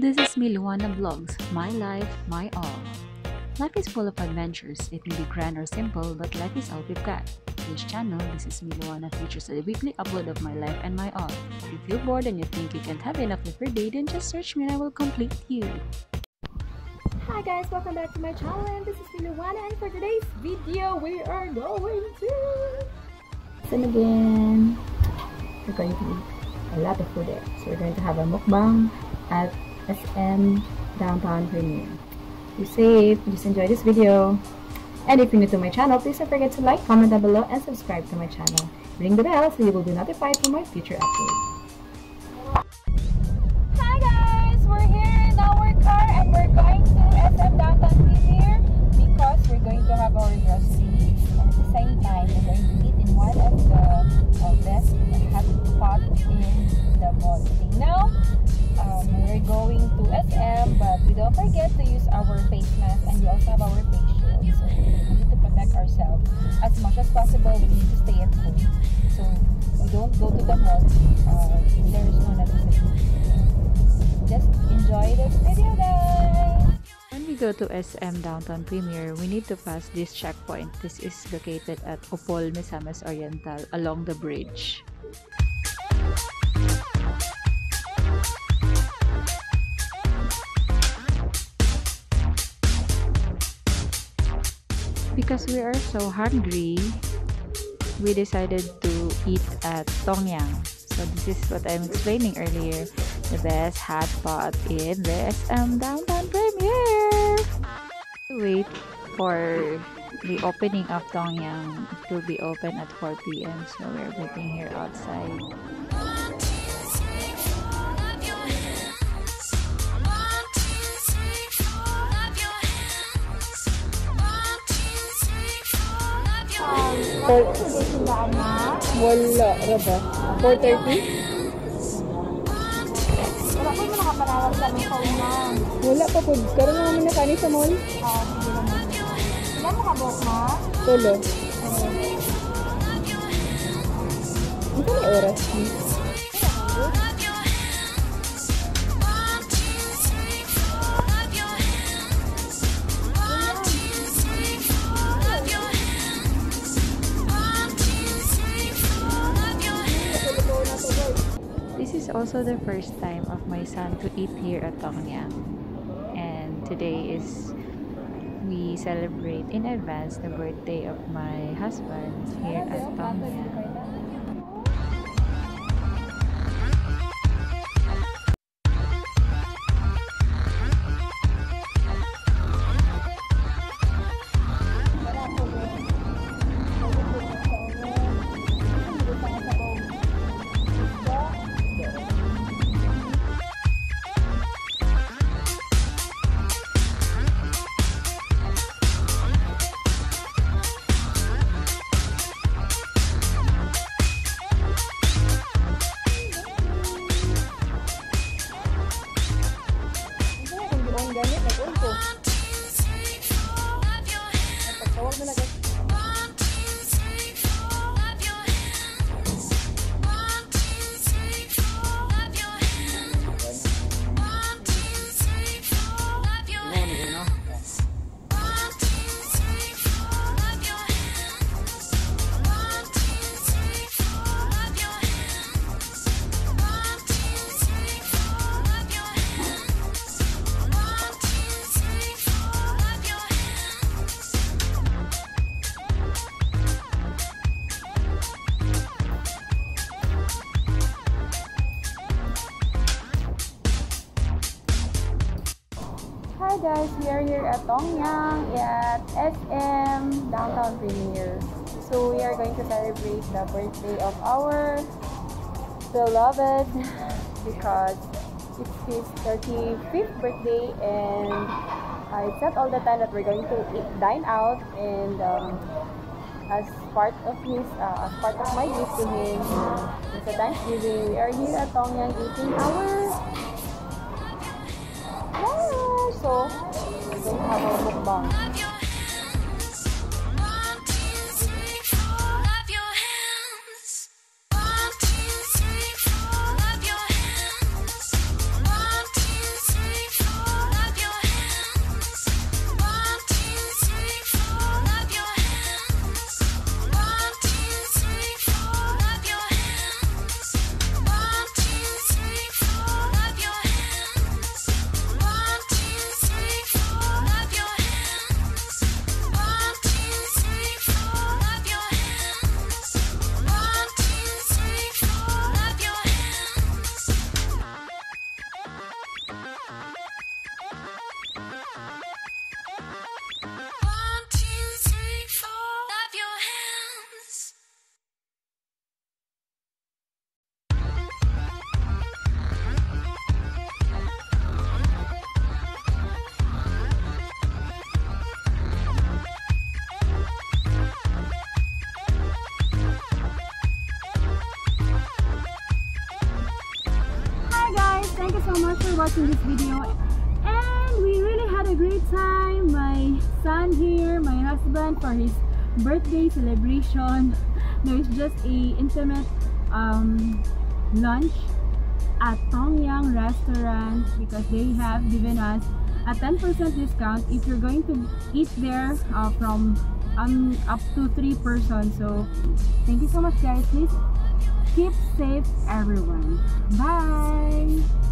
This is me, Louana Vlogs. My life, my all. Life is full of adventures. It may be grand or simple, but life is all we've got. This channel, this is Me Louana, features a weekly upload of my life and my all. If you feel bored and you think you can't have enough of your day, then just search me and I will complete you. Hi guys, welcome back to my channel and this is Me Louana and for today's video we are going to again we're going to eat a lot of food there. So we're going to have a mukbang at SM Downtown Premier. Be safe, just enjoy this video. And if you're new to my channel, please don't forget to like, comment down below, and subscribe to my channel. Ring the bell so you will be notified for my future uploads. SM but we don't forget to use our face mask and we also have our face shield. So we need to protect ourselves. As much as possible, we need to stay at home. So we don't go to the mall. Uh, there is no necessity. Just enjoy this video guys! When we go to SM Downtown Premier, we need to pass this checkpoint. This is located at Opol Misamis Oriental along the bridge. Because we are so hungry, we decided to eat at Tong Yang. So this is what I'm explaining earlier. The best hot pot in the SM Downtown Premier. Wait for the opening of Tong Yang. It will be open at 4 p.m. So we're waiting here outside. Four... Wala, ano raba. 4.30? Wala po yung nakaparawan kami sa unan. Wala pa po. Karoon na naman na kani sa mall? Oo, hindi naman. Ilan mo kabok mo? Tulo. Ang kani oras, please. Also the first time of my son to eat here at Tong Yang. And today is we celebrate in advance the birthday of my husband here at Tong Yang. Guys, we are here at Tong Yang at SM Downtown Premier. So we are going to celebrate the birthday of our beloved because it's his 35th birthday and uh, it's all the time that we're going to eat, dine out and um, as part of his uh, as part of my gift to him it's a Thanksgiving we are here at Tong Yang eating our Yeah, so we're going to have our mukbang. Much for watching this video. And we really had a great time. My son here, my husband for his birthday celebration. No, it's just a intimate um, lunch at Tong Yang restaurant because they have given us a 10% discount if you're going to eat there uh, from um, up to 3 persons. So thank you so much guys. Please keep safe everyone. Bye!